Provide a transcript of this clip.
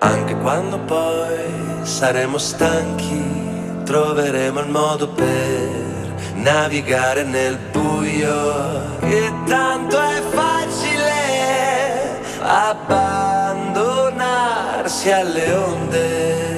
Anche quando poi saremo stanchi troveremo il modo per navigare nel buio. E tanto è facile abbandonarsi alle onde